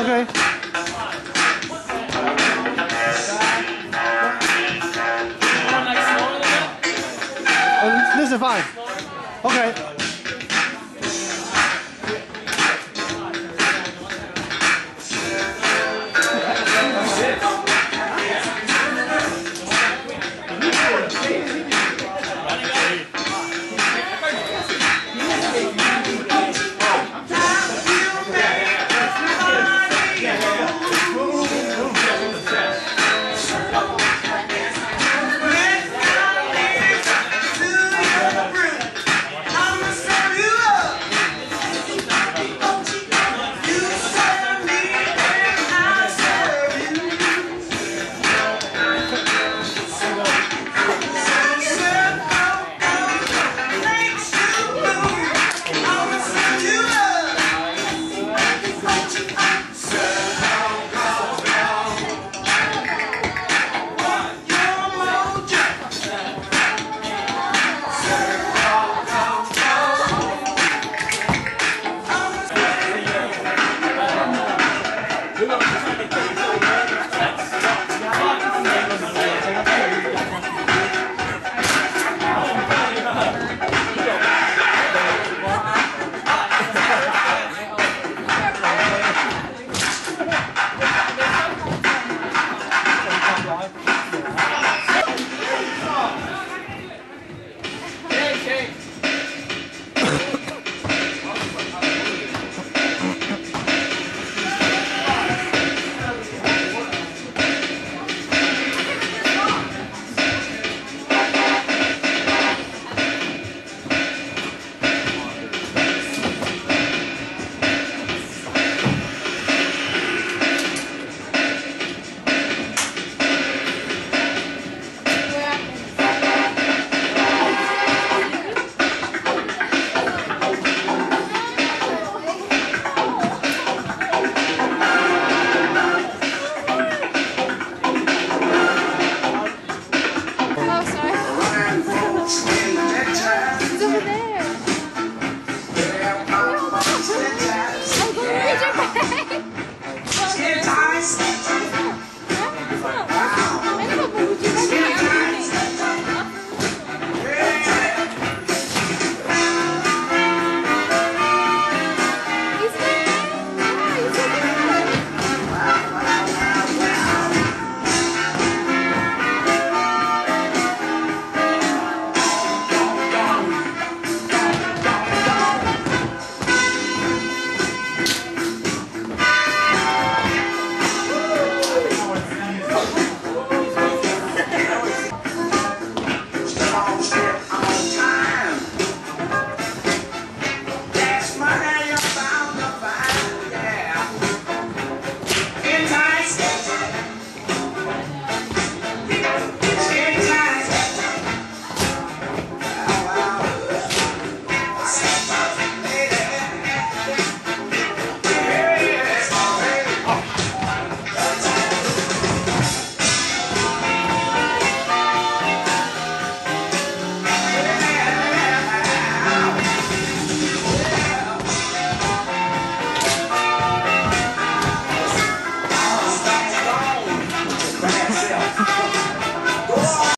Okay. Oh, this is fine. Okay.